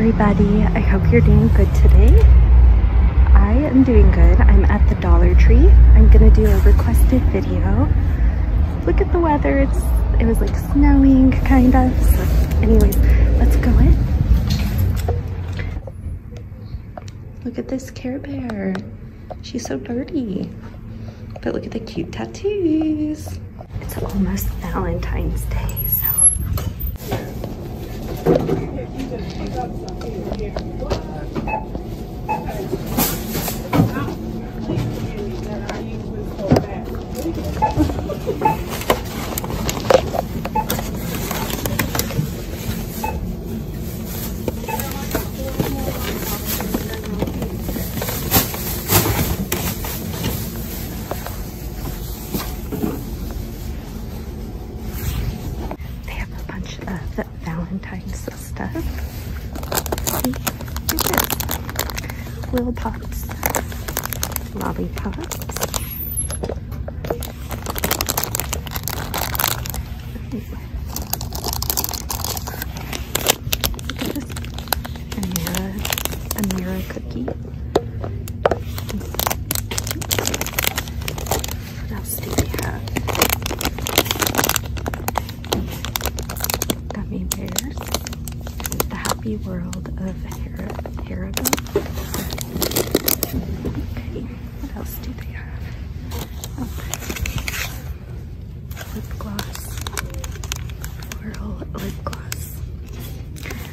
everybody. I hope you're doing good today. I am doing good. I'm at the Dollar Tree. I'm gonna do a requested video. Look at the weather. It's it was like snowing kind of. So anyways, let's go in. Look at this Care Bear. She's so dirty. But look at the cute tattoos. It's almost Valentine's Day, so They have a bunch of Valentine's stuff. See? Look Lollipops. This. Amira, Amira cookie. What else do we have? gummy bears. The Happy World of Hara Haribo. Okay, what else do they have? Oh, lip gloss. Floral lip gloss.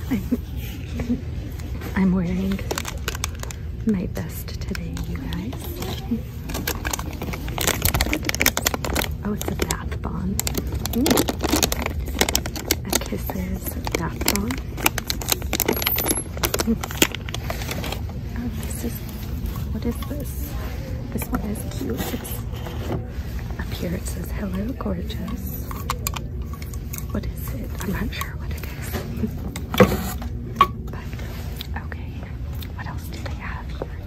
I'm, I'm wearing my best today, you guys. Look at this. Oh, it's a bath bomb. Mm a Kisses bath bomb. Oh, this is, what is this? This one is cute. It's, up here it says, hello, gorgeous. What is it? I'm not sure what it is. but, okay. What else do they have here?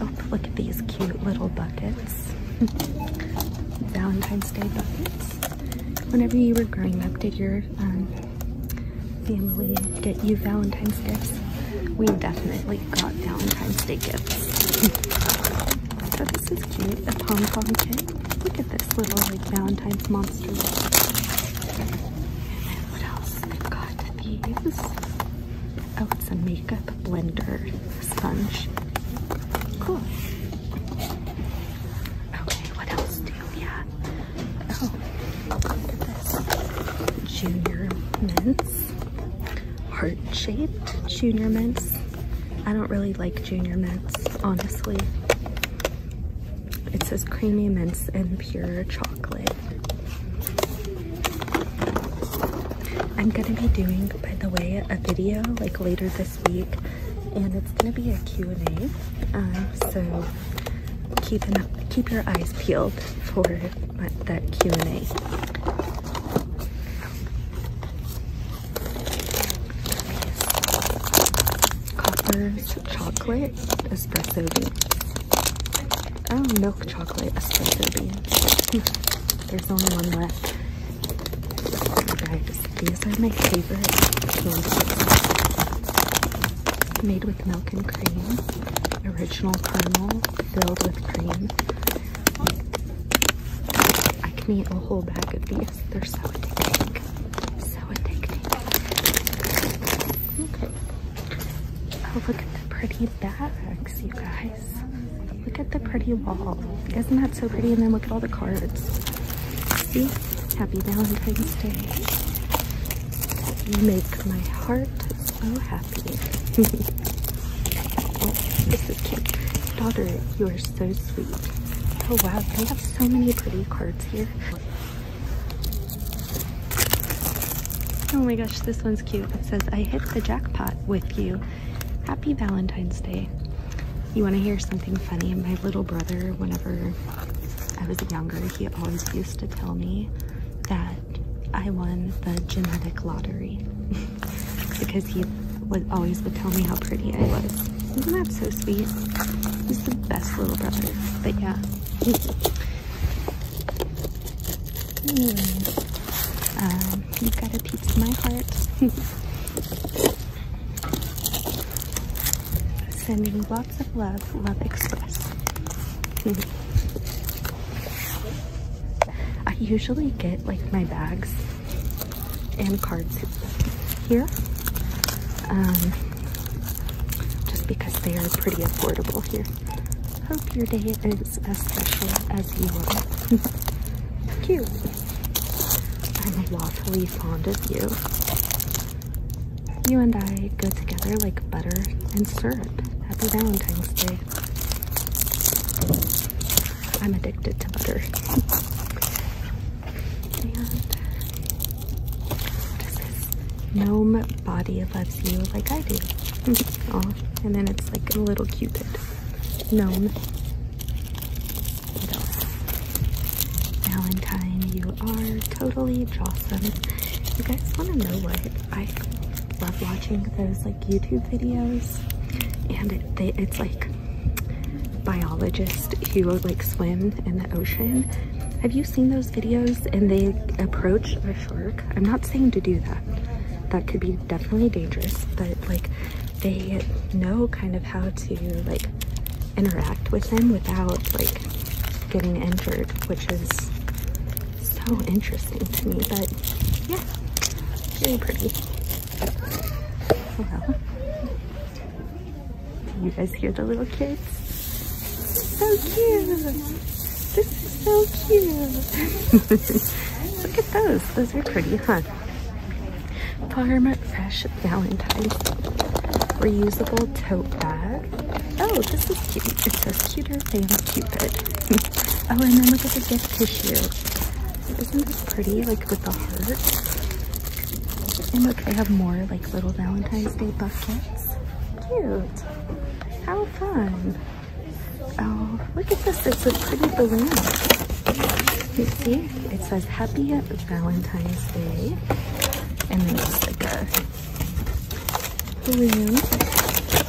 Oh, look at these cute little buckets. Valentine's Day buckets whenever you were growing up, did your um, family get you Valentine's gifts? We definitely got Valentine's Day gifts. so this is cute, a pom-pom kit. Look at this little like Valentine's monster. And then what else? They've got these. Oh, it's a makeup blender sponge. Cool. Junior mints. I don't really like junior mints, honestly. It says creamy mints and pure chocolate. I'm gonna be doing, by the way, a video like later this week, and it's gonna be a Q&A. Um, so keep an keep your eyes peeled for that Q&A. Chocolate espresso beans. Oh, milk chocolate espresso beans. There's only one left. Guys, these are my favorite. Made with milk and cream. Original caramel filled with cream. I can eat a whole bag of these. They're so addicting. So addicting. Okay. Oh, look at the pretty bags, you guys. Look at the pretty wall. Isn't that so pretty? And then look at all the cards. See? Happy Valentine's Day. You make my heart so happy. oh, this is cute. Daughter, you are so sweet. Oh wow, they have so many pretty cards here. Oh my gosh, this one's cute. It says, I hit the jackpot with you. Happy Valentine's Day. You want to hear something funny? My little brother, whenever I was younger, he always used to tell me that I won the genetic lottery because he would always would tell me how pretty I was. Isn't that so sweet? He's the best little brother. But yeah. Hmm. Um, you've got a piece of my heart. Sending lots of love, Love Express. I usually get like my bags and cards here. Um, just because they are pretty affordable here. Hope your day is as special as you are. Cute. I'm lawfully fond of you. You and I go together like butter and syrup. Happy Valentine's Day. I'm addicted to butter. and this is Gnome Body Loves You like I do. and then it's like a little cupid. Gnome. What else? Valentine, you are totally awesome. You guys want to know what? I love watching those like YouTube videos and it, they, it's like biologists who like swim in the ocean. Have you seen those videos and they approach a shark? I'm not saying to do that. That could be definitely dangerous, but like they know kind of how to like interact with them without like getting injured, which is so interesting to me. But yeah, very pretty. Oh, well, you guys hear the little kids? So cute. This is so cute. Look at those. Those are pretty, huh? Farm Fresh Valentine's reusable tote bag. Oh, this is cute. It says cuter than Cupid. oh, and then look at the gift tissue. Isn't this pretty, like with the heart? And look, they have more like little Valentine's Day buckets. Cute. How fun. Oh, look at this. It's a pretty balloon. You see? It says Happy Valentine's Day. And then it's like a balloon.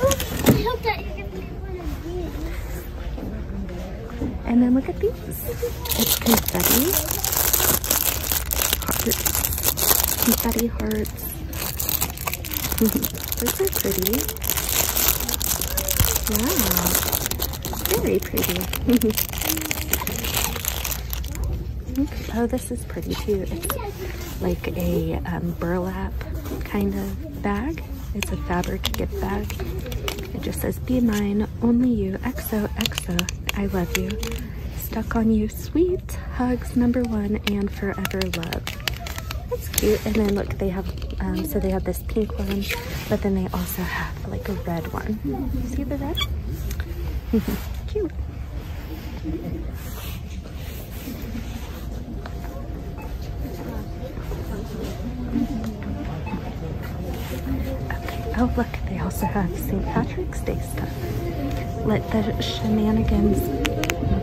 Oh, I hope that you give me one of these. And then look at these. It's confetti. Hearts. Confetti hearts. Those are pretty. Wow. Very pretty. Oh, this is pretty too. It's like a um, burlap kind of bag. It's a fabric gift bag. It just says, be mine, only you, XO, XO, I love you. Stuck on you, sweet, hugs, number one, and forever love. That's cute. And then look, they have, um, so they have this pink one, but then they also have like a red one. See the red? cute. Okay. Oh, look, they also have St. Patrick's Day stuff. Let the shenanigans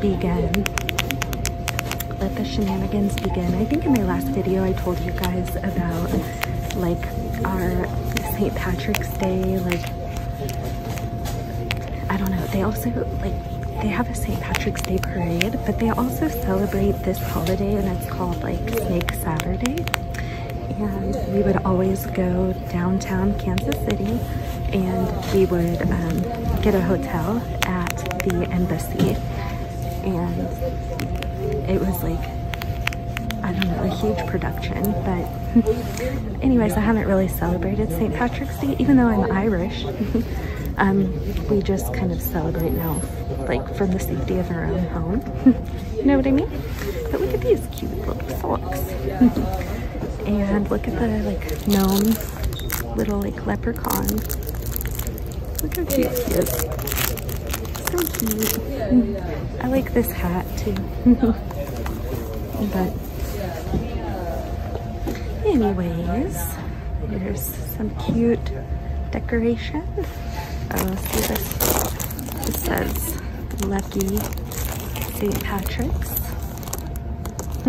begin. Let the shenanigans begin. I think in my last video I told you guys about like our St. Patrick's Day, like, I don't know, they also like they have a St. Patrick's Day parade, but they also celebrate this holiday and it's called like Snake Saturday. And we would always go downtown Kansas City and we would um, get a hotel at the embassy. And it was like, a huge production. But anyways, I haven't really celebrated St. Patrick's Day, even though I'm Irish. um, we just kind of celebrate now, like from the safety of our own home. you know what I mean? But look at these cute little socks. and look at the like gnome, little like leprechaun. Look how cute he is. So cute. I like this hat too. but anyways, there's some cute decorations. Oh, let's see this? It says Lucky St. Patrick's.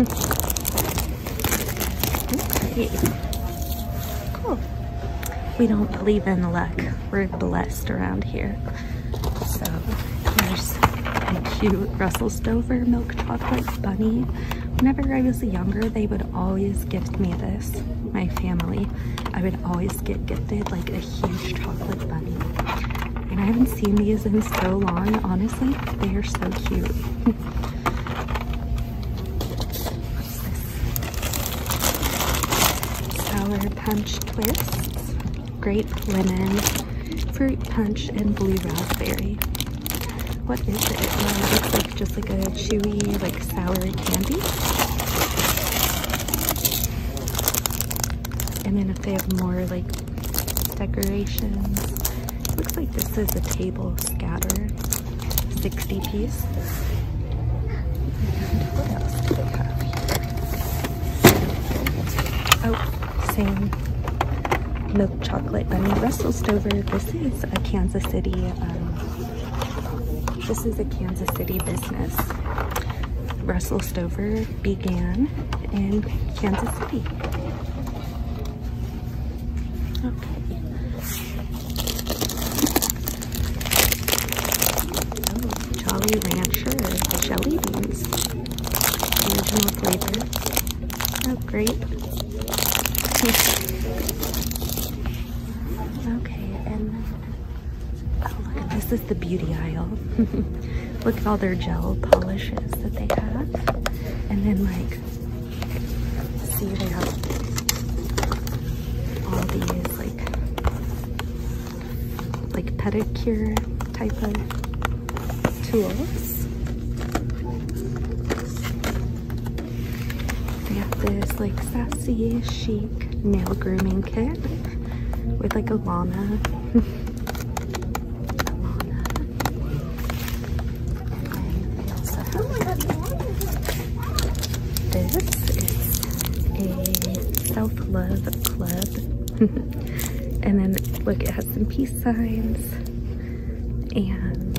okay. Cool. We don't believe in luck. We're blessed around here. So there's a cute Russell Stover milk chocolate bunny. Whenever I was younger, they would always gift me this, my family. I would always get gifted like a huge chocolate bunny. And I haven't seen these in so long. Honestly, they are so cute. Sour Punch Twists. Grape Lemon, Fruit Punch, and Blue Raspberry. What is it? It looks like just like a chewy, like sour candy. And then if they have more like decorations, looks like this is a table scatter, 60 piece. And what else do they have here? Oh, same milk chocolate bunny Russell Stover. This is a Kansas City, um, this is a Kansas City business. Russell Stover began in Kansas City. Okay. Oh, Jolly Rancher jelly beans. Original flavor. Oh, great. okay, and oh, look, this is the beauty aisle. look at all their gel polishes that they have. And then, like, see, they have all these like like pedicure type of tools. They have this like sassy chic nail grooming kit with like a llama. a llama. And they also have this is a self-love club. and then look, it has some peace signs and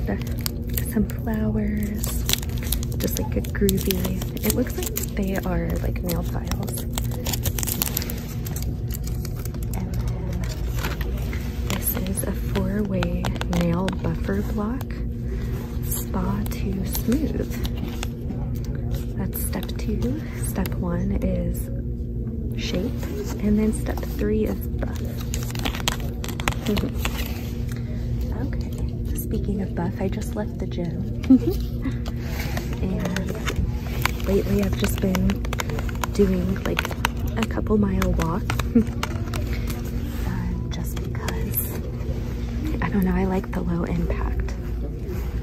some flowers. Just like a groovy. It looks like they are like nail files. And then this is a four-way nail buffer block. Spa to smooth. That's step two. Step one is shape. And then step three is buff. Okay. Speaking of buff, I just left the gym. and lately I've just been doing like a couple mile walk. uh, just because, I don't know, I like the low impact.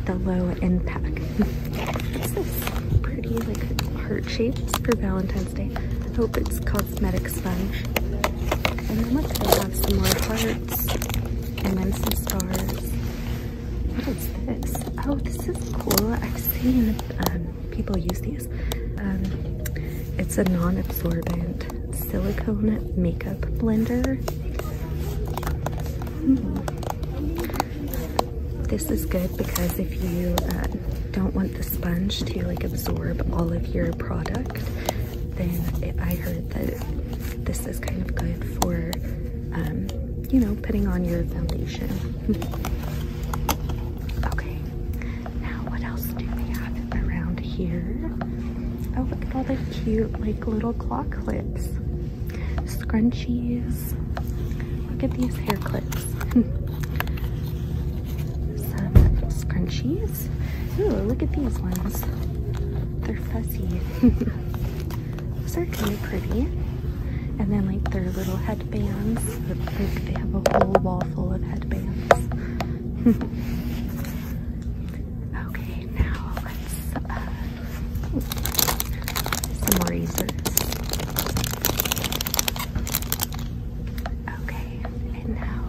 The low impact. What's this? Pretty like heart shapes for Valentine's Day. I hope it's cosmetic sponge. And then look, they have some more hearts and then some stars. What is this? Oh, this is cool. I've seen um, people use these. Um, it's a non-absorbent silicone makeup blender. Hmm. This is good because if you uh, don't want the sponge to like absorb all of your product, then it, I heard that this is kind of good for, um, you know, putting on your foundation. okay, now what else do we have around here? Oh, look at all the cute, like, little claw clips. Scrunchies. Look at these hair clips. Some scrunchies. Ooh, look at these ones. They're fuzzy. Those are kind of pretty. And then like their little headbands. Like they have a whole wall full of headbands. okay, now let's uh, some razors. Okay, and now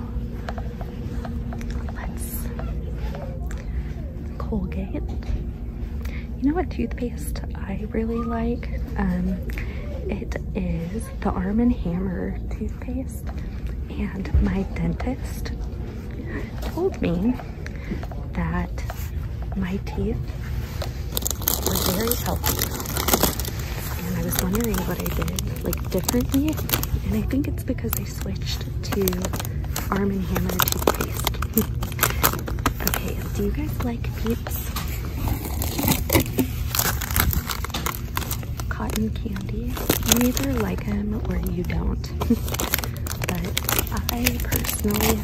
let's Colgate. You know what toothpaste I really like? The Arm & Hammer toothpaste. And my dentist told me that my teeth were very healthy. And I was wondering what I did like differently. And I think it's because I switched to Arm & Hammer toothpaste. okay, do you guys like Peeps? Candy. You either like them or you don't. but I personally,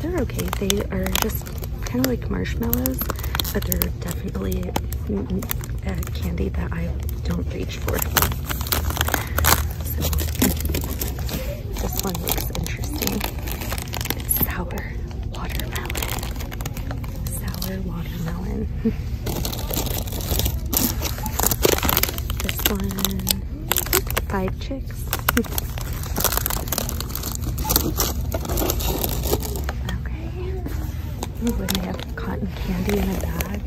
they're okay. They are just kind of like marshmallows, but they're definitely mm, mm, a candy that I don't reach for. So this one looks interesting. It's sour watermelon. Sour watermelon. this okay. Ooh, and they have cotton candy in a bag.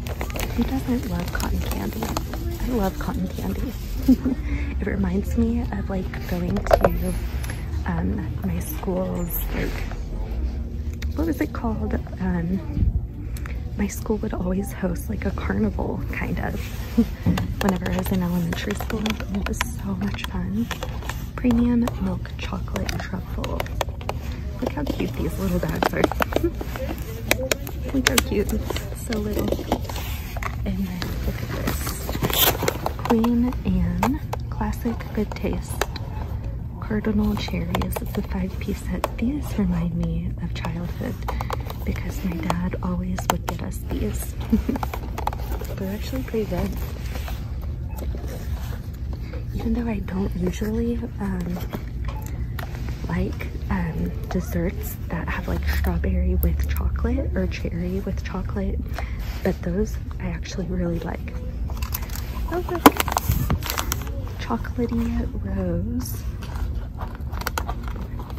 Who doesn't love cotton candy? I love cotton candy. it reminds me of like going to um, my school's like, what was it called? Um, my school would always host like a carnival kind of whenever I was in elementary school. It was so much fun. Premium milk chocolate truffle. Look how cute these little bags are. Look how cute. So little. And then look at this. Queen Anne Classic Good Taste. Cordial cherries. It's a five piece set. These remind me of childhood because my dad always would get us these. They're actually pretty good. Even though I don't usually um, like um, desserts that have like strawberry with chocolate or cherry with chocolate, but those I actually really like. Oh, look. Chocolatey rose.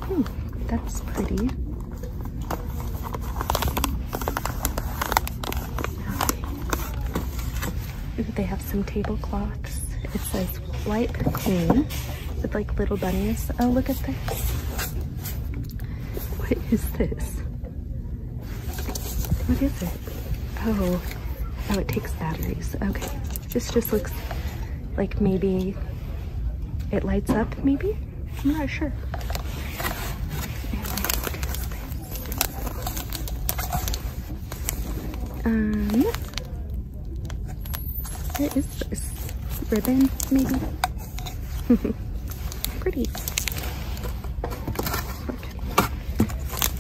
Hmm, that's pretty. They have some tablecloths. It says white queen with like little bunnies. Oh, look at this. What is this? What is it? Oh, oh, it takes batteries. Okay, this just looks like maybe it lights up, maybe? I'm not sure. Um, what is this? Ribbon, maybe? Pretty.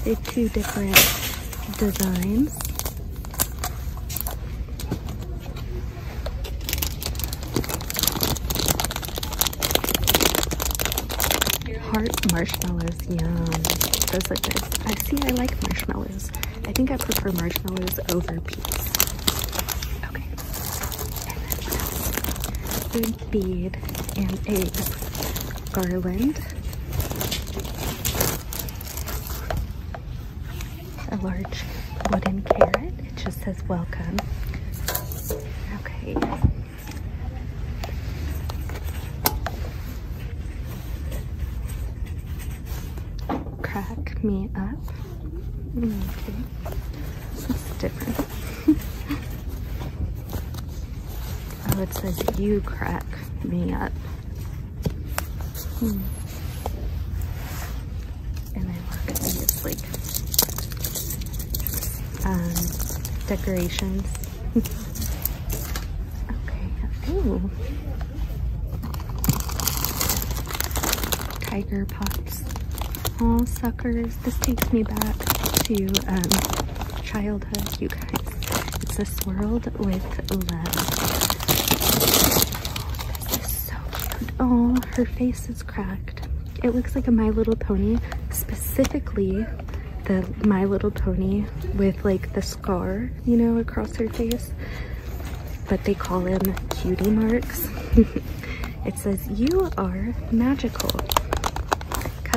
They have two different designs. Heart marshmallows, yum. Those look good. I see I like marshmallows. I think I prefer marshmallows over Peeps. Okay. Good bead and eggs. Garland. A large wooden carrot. It just says welcome. Okay. Crack me up. Okay. That's different. oh, it says you crack me up. Hmm. And then look at these like okay. Ooh. Tiger pots. Oh, suckers. This takes me back to um, childhood, you guys. It's a swirled with love. So cute. Oh, her face is cracked. It looks like a My Little Pony, specifically the My Little Pony with like the scar, you know, across her face. But they call them cutie marks. it says, you are magical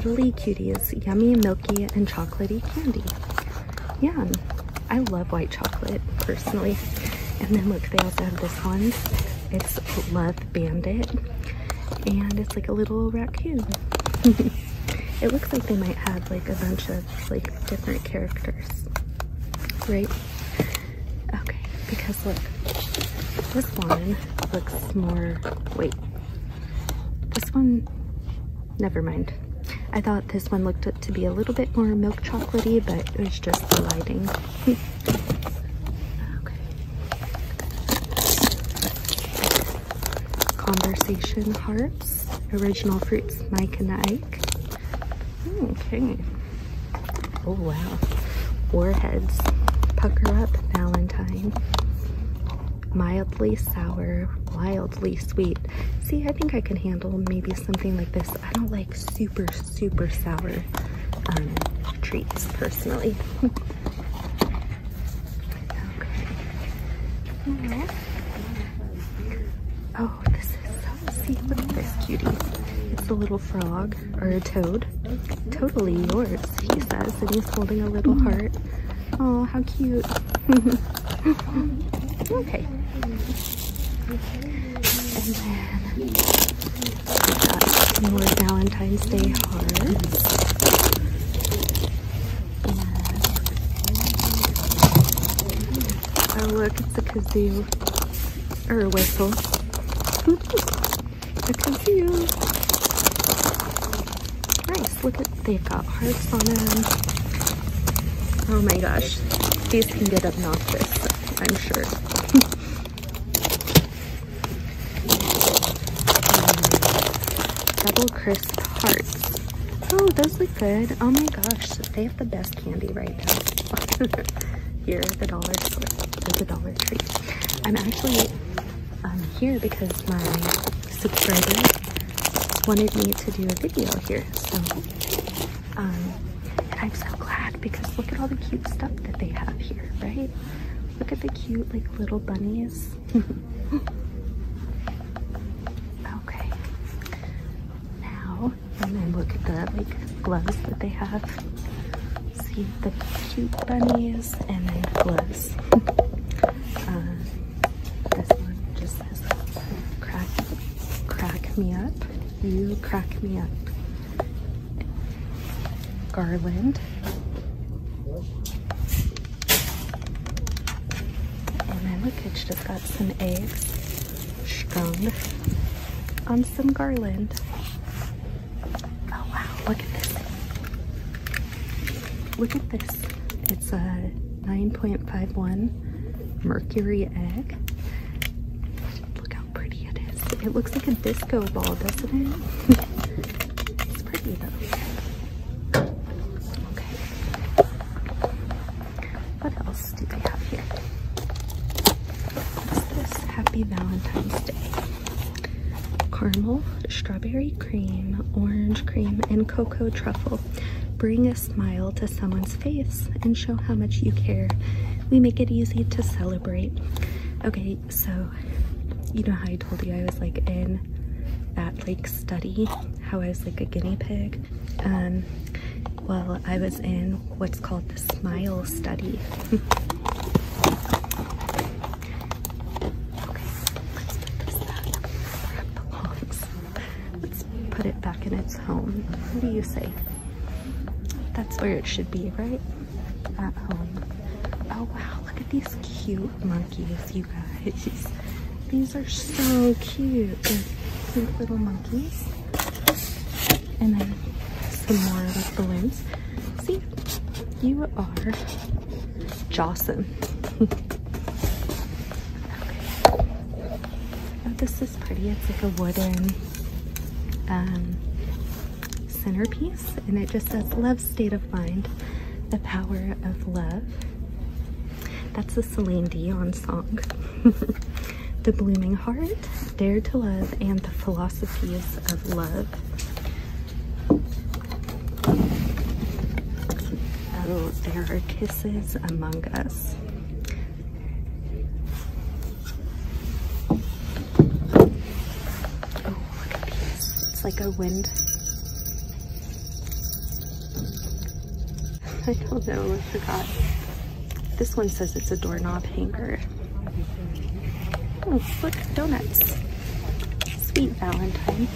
cuddly cuties, yummy, milky, and chocolatey candy. Yeah, I love white chocolate, personally. And then look, they also have this one. It's Love Bandit. And it's like a little raccoon. it looks like they might have like a bunch of like different characters. Right? Okay, because look, this one looks more, wait, this one, never mind. I thought this one looked to be a little bit more milk chocolatey, but it was just the lighting. okay. Conversation hearts, original fruits, Mike and Ike. Okay. Oh wow. Warheads, Pucker Up Valentine. Mildly sour, wildly sweet. See, I think I can handle maybe something like this. I don't like super, super sour um, treats personally. okay. Oh, this is so, see, look at this cutie. A little frog, or a toad. Totally yours, he says, and he's holding a little heart. Oh, how cute. okay. And then we got more Valentine's Day hearts. Oh look, it's a kazoo. Or a whistle. a kazoo. Look at, they've got hearts on them. Oh my gosh, these can get obnoxious, I'm sure. Double crisp hearts. Oh, those look good. Oh my gosh, they have the best candy right now. here, the dollar store, the dollar tree. I'm actually um, here because my subscriber wanted me to do a video here. So, um, I'm so glad because look at all the cute stuff that they have here, right? Look at the cute like little bunnies. okay. Now, and then look at the like gloves that they have. See the cute bunnies and then gloves. uh, this one just says crack, crack me up. You crack me up. Garland. And then look, it's just got some eggs strung on some garland. Oh wow, look at this. Look at this. It's a 9.51 mercury egg. It looks like a disco ball, doesn't it? it's pretty though. Okay. What else do they have here? What's this? Happy Valentine's Day. Caramel, strawberry cream, orange cream, and cocoa truffle. Bring a smile to someone's face and show how much you care. We make it easy to celebrate. Okay, so you know how I told you I was like in that like study, how I was like a guinea pig? Um, well, I was in what's called the smile study. okay, let's put this back where it belongs. Let's put it back in its home. What do you say? That's where it should be, right? At home. Oh wow, look at these cute monkeys, you guys. These are so cute. They're cute little monkeys. And then some more of like balloons. See, you are Jocelyn. okay. Oh, this is pretty. It's like a wooden um, centerpiece and it just says love state of mind the power of love that's a Celine Dion song the blooming heart dare to love and the philosophies of love oh there are kisses among us oh look at these it's like a wind I don't know, I forgot. This one says it's a doorknob hanger. Oh, look, donuts. Sweet Valentine.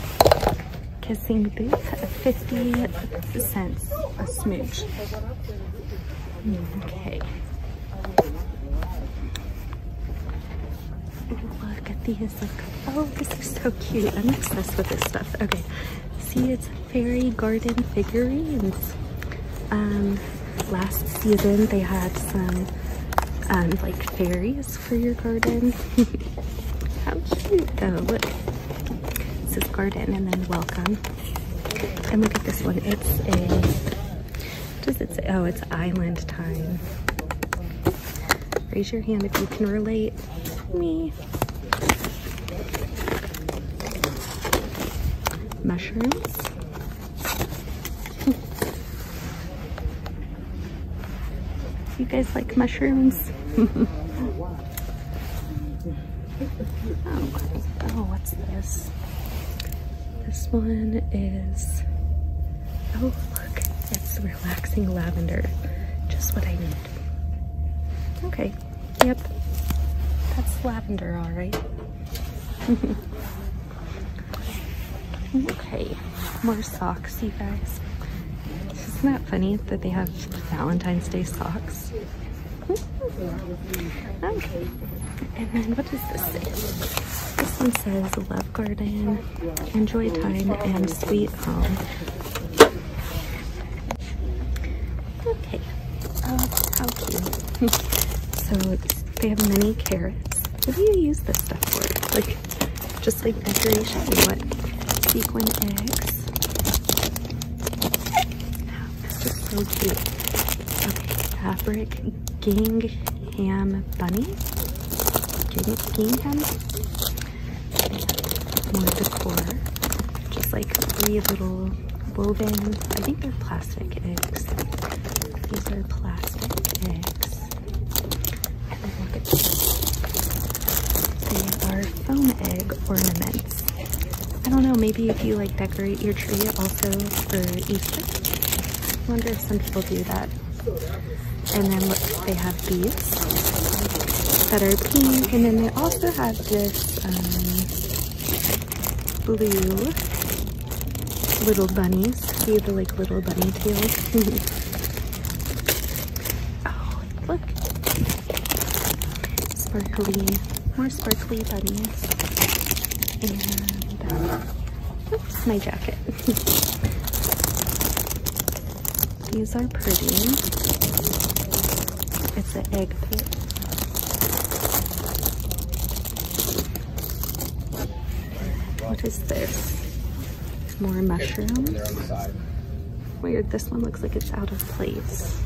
Kissing booth, 50 cents a smooch. Okay. Look at these, like, oh, this is so cute. I'm obsessed with this stuff. Okay, see, it's fairy garden figurines. Um, last season they had some um, like fairies for your garden. How cute though, look. This is garden and then welcome. And look at this one, it's a, what does it say? Oh, it's island time. Raise your hand if you can relate. To me. Mushrooms. You guys like mushrooms? oh, oh, what's this? This one is, oh look, it's relaxing lavender. Just what I need. Okay, yep, that's lavender, all right. okay, more socks, you guys. Isn't that funny that they have Valentine's Day socks? Hmm. okay, and then what does this say? This one says Love Garden, Enjoy Time, and Sweet Home. Okay, oh, how cute. so they have many carrots. What do you use this stuff for? Like, just like decoration? What? Sequin eggs. This is so cute. Okay, fabric gingham bunny. Ging gingham? More decor. Just like three little woven, I think they're plastic eggs. These are plastic eggs. And then look at these. They are foam egg ornaments. I don't know, maybe if you like decorate your tree also for Easter. I wonder if some people do that. And then look, they have these that are pink. And then they also have this um, blue little bunnies. See the like little bunny tails? oh, look. Sparkly, more sparkly bunnies. And, uh, oops, my jacket. These are pretty. It's an egg pit. What is this? More mushrooms. Weird, this one looks like it's out of place.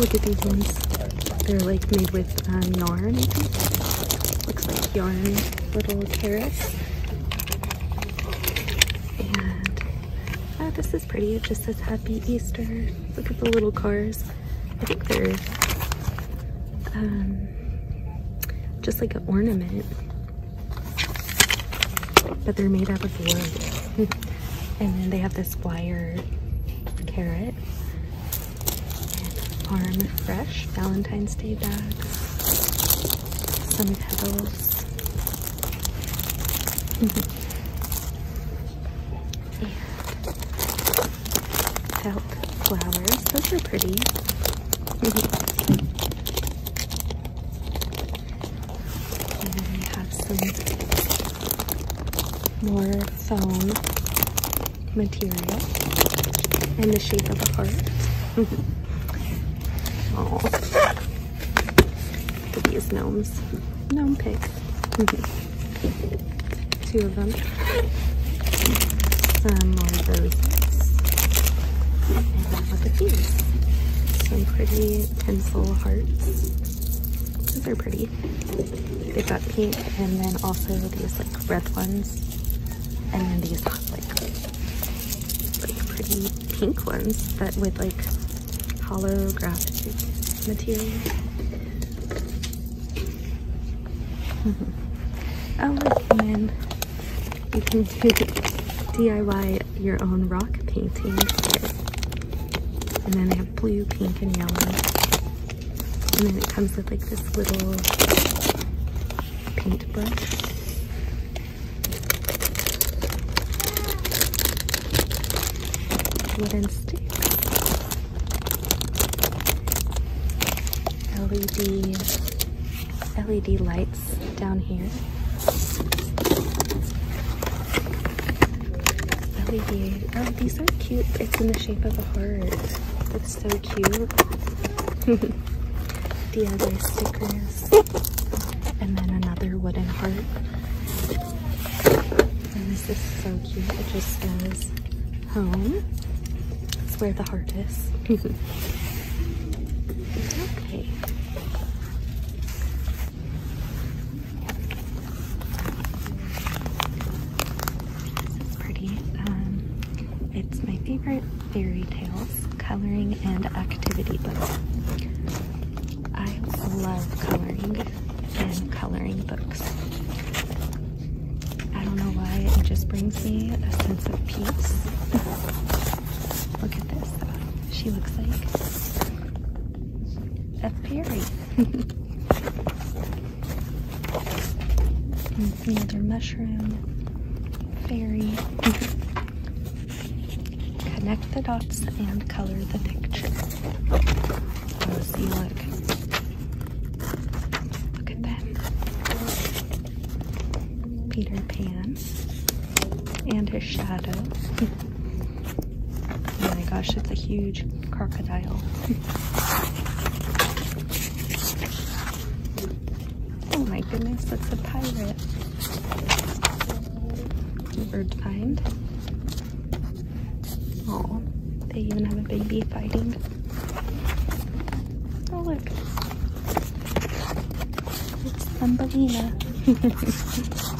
Look at these ones. They're like made with um, yarn, I think. Looks like yarn little carrots. And this is pretty. It just says Happy Easter. Look at the little cars. I think they're um, just like an ornament. But they're made out of wood. and then they have this wire carrot. And farm Fresh Valentine's Day bags. Some petals. and felt flowers. Those are pretty. and then we have some more foam material in the shape of a heart. Oh, look at these gnomes. Gnome pig. Two of them. Um, some more roses. And look at these. Some pretty pencil hearts. These are pretty. They've got pink and then also these like red ones. And then these like like pretty pink ones that with like holographic material. oh and you can do DIY your own rock painting And then they have blue, pink, and yellow. And then it comes with like this little paintbrush. Wooden sticks. LED LED lights down here. LED. Oh, these are cute. It's in the shape of a heart. That's so cute. DIY stickers. And then another wooden heart. And this is so cute. It just says home. That's where the heart is. favorite She looks like a fairy. Another mushroom, fairy. Connect the dots and color the picture. Oh, see, look. Look at that. Peter Pan and his shadow. oh my gosh, it's a huge crocodile. oh my goodness, that's a pirate. Bird find. Oh, they even have a baby fighting. Oh look. It's Thumbelina.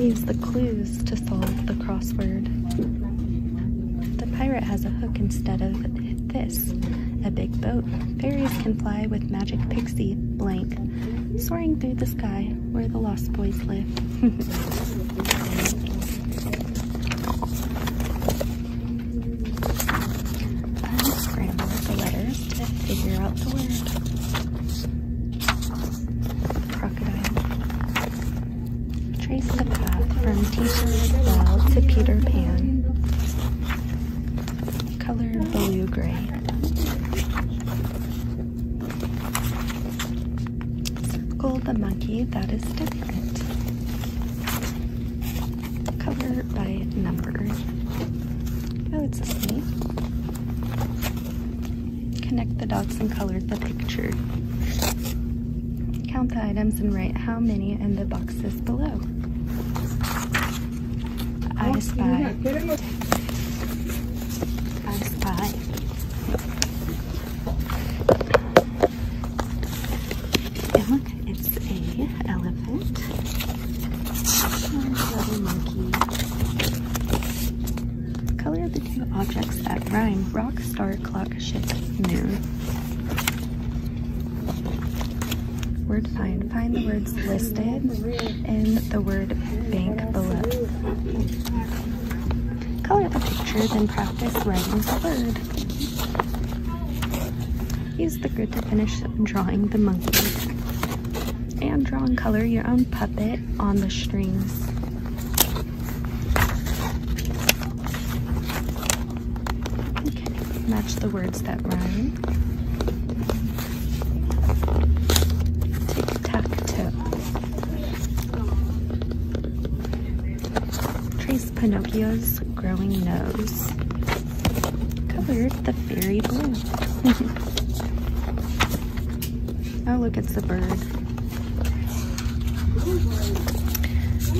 Use the clues to solve the crossword. Pirate has a hook instead of this, a big boat. Fairies can fly with magic pixie blank, soaring through the sky where the lost boys live. Unscramble the letters to figure out the word. Crocodile. Trace the path from Tinker Bell to Peter Pan. Color blue-gray. Circle the monkey that is different. Color by number. Oh, it's a snake. Connect the dots and color the picture. Count the items and write how many in the boxes below. I spy. I spy. And look, it's a elephant. And a little monkey. Color the two objects that rhyme. Rock, star, clock, ship, moon. Word find. Find the words listed in the word bank below. Color the picture, then writing the word. Use the grid to finish drawing the monkey. And draw and color your own puppet on the strings. Okay, match the words that rhyme. Pinocchio's growing nose. Color the fairy blue. oh, look, it's a bird.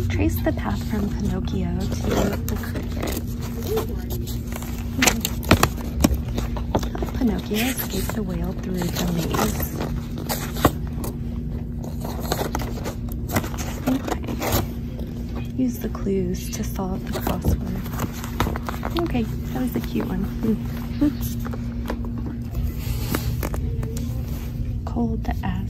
Trace the path from Pinocchio to the cricket. Pinocchio escape the whale through the maze. Use the clues to solve the crossword. Okay, that was a cute one. Cold ice.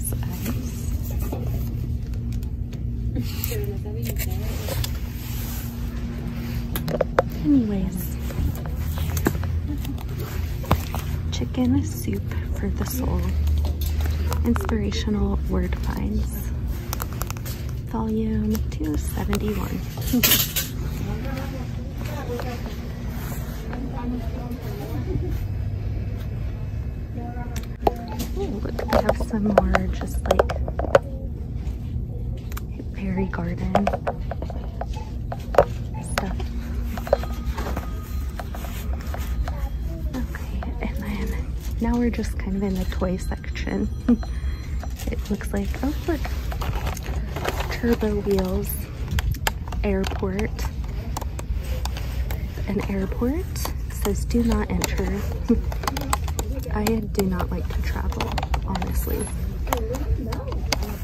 Chicken soup for the soul. Inspirational word finds. Volume 271. toy section. it looks like, oh look, Turbo Wheels Airport. An airport says do not enter. I do not like to travel, honestly.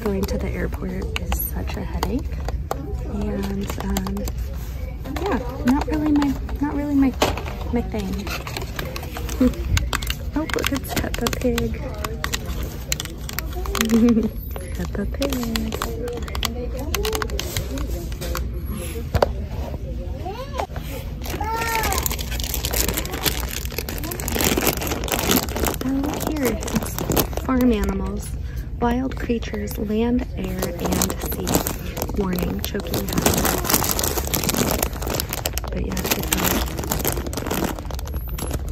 Going to the airport is such a headache. And um, yeah, not really my, not really my, my thing. Peppa Pig. Peppa Pig. Oh, here. Farm animals, wild creatures, land, air, and sea. Warning, choking hazard. But yeah, it's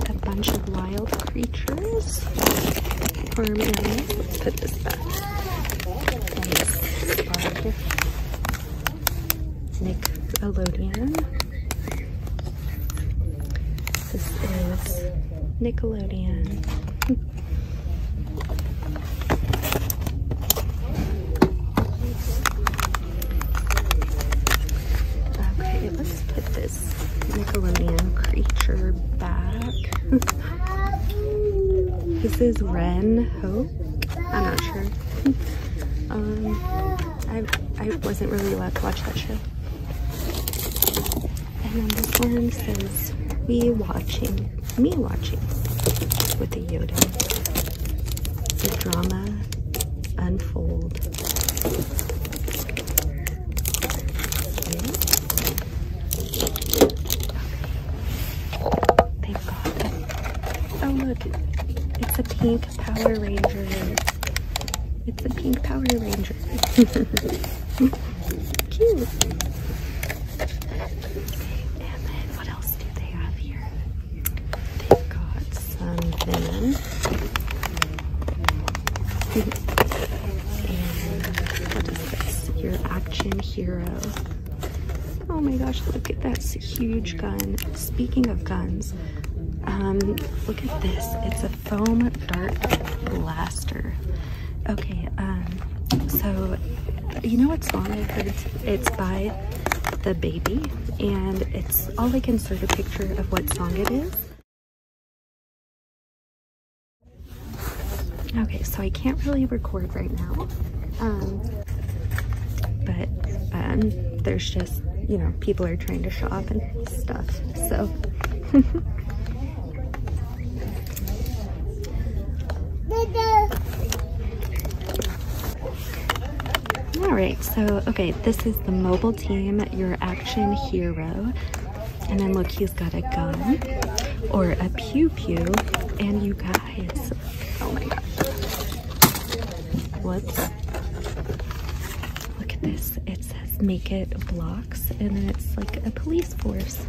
a, a bunch of wild creatures. Farm animals. Let's put this back. Nice. Nickelodeon. This is Nickelodeon. Okay, let's put this Nickelodeon creature back. this is Ren Hope. I'm not sure. um, I, I wasn't really allowed to watch that show. And then this one says, we watching, me watching with the Yoda. The drama unfold. Oh look, it's a pink Power Ranger. It's a pink Power Ranger. And then what else do they have here? They've got some Venom. and what is this? Your action hero. Oh my gosh, look at that huge gun. Speaking of guns, um, look at this. It's a foam dart blaster. Okay, you know what song I heard? It's by DaBaby, and it's all I can insert a picture of what song it is. Okay, so I can't really record right now, um, but um, there's just you know people are trying to shop and stuff, so. All right, so okay, this is the mobile team, your action hero. And then look, he's got a gun or a pew pew. And you guys, oh my gosh. Whoops. Look at this. It says make it blocks and then it's like a police force.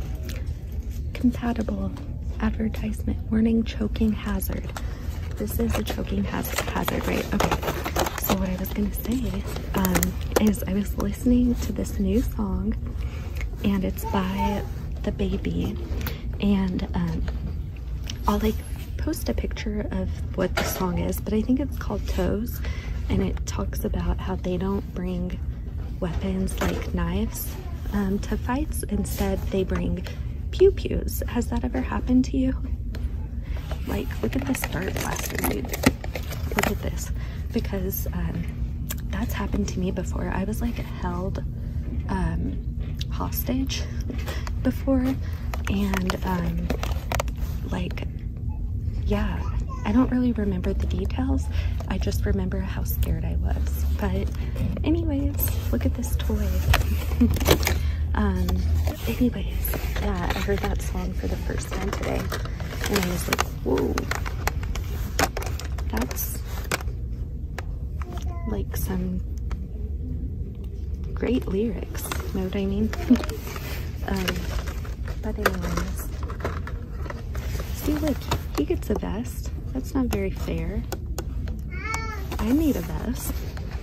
Compatible advertisement warning choking hazard. This is a choking hazard right? Okay. What I was gonna say um, is I was listening to this new song and it's by DaBaby. And um, I'll like post a picture of what the song is but I think it's called Toes and it talks about how they don't bring weapons like knives um, to fights. Instead they bring pew pews. Has that ever happened to you? Like look at this dart blaster dude. Look at this because um, that's happened to me before. I was like held um, hostage before and um, like, yeah, I don't really remember the details. I just remember how scared I was. But anyways, look at this toy. um, anyways, yeah, I heard that song for the first time today and I was like, whoa, that's some great lyrics, know what I mean? um, but anyways, see look, he gets a vest. That's not very fair. I need a vest.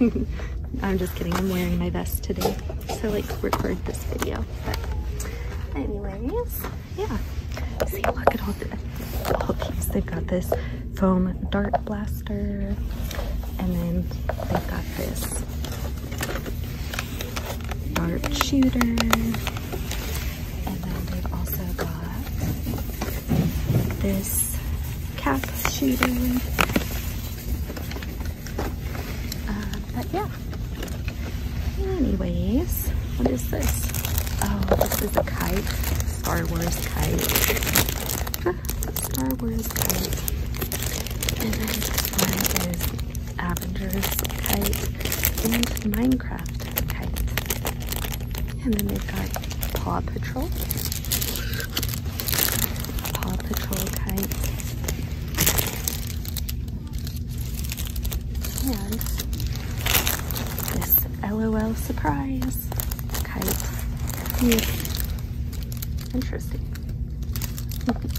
I'm just kidding, I'm wearing my vest today to like record this video. But anyways, yeah. See, look at all the all these. They've got this foam dart blaster, and then they've got this dart shooter, and then they've also got this cap shooter. Uh, but yeah. Anyways, what is this? Oh, this is a kite. Star Wars kite. Star Wars kite. And then this one is Avengers kite and Minecraft kite. And then they've got Paw Patrol. Paw Patrol kite. And this LOL surprise kite. Hmm. Interesting. Let's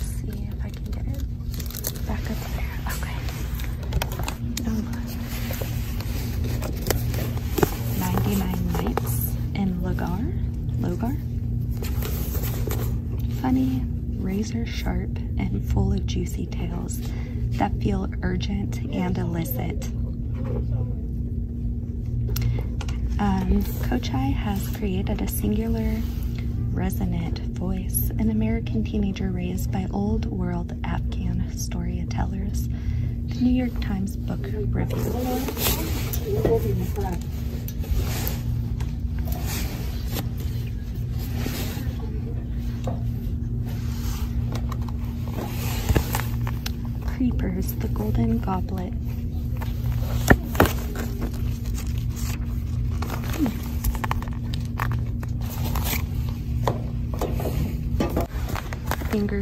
see if I can get it back up there. Okay. Oh. 99 Nights in Logar. Logar. Funny, razor sharp, and full of juicy tales that feel urgent and illicit. Um, Kochai has created a singular, resonant voice, an American teenager raised by old world Afghan storytellers. The New York Times Book Review. Creepers, the Golden Goblet.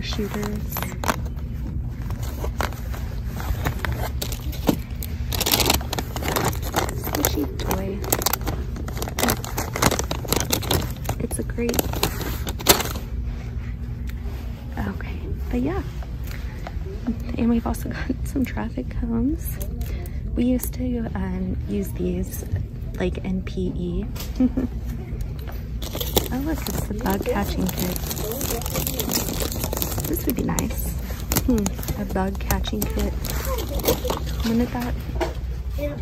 Shooters. Squishy toy. It's a great. Okay, but yeah. And we've also got some traffic cones. We used to um, use these like NPE. Oh look, it's the bug catching kit. This would be nice. Hmm, a bug catching kit. When at that? Yeah.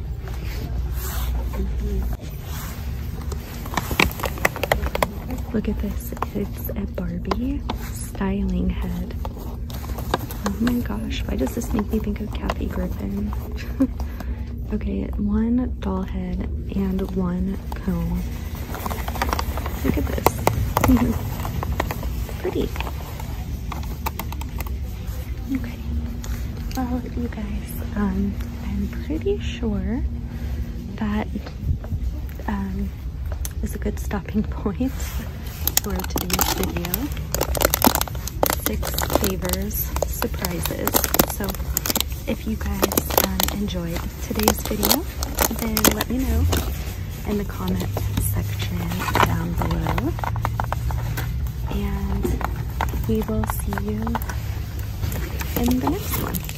Look at this. It's a Barbie styling head. Oh my gosh, why does this make me think of Kathy Griffin? okay, one doll head and one comb. Look at this. Pretty. Okay. Well, you guys, um, I'm pretty sure that um, is a good stopping point for today's video. Six favors surprises. So if you guys um, enjoyed today's video, then let me know in the comment section down below. And we will see you in the next one.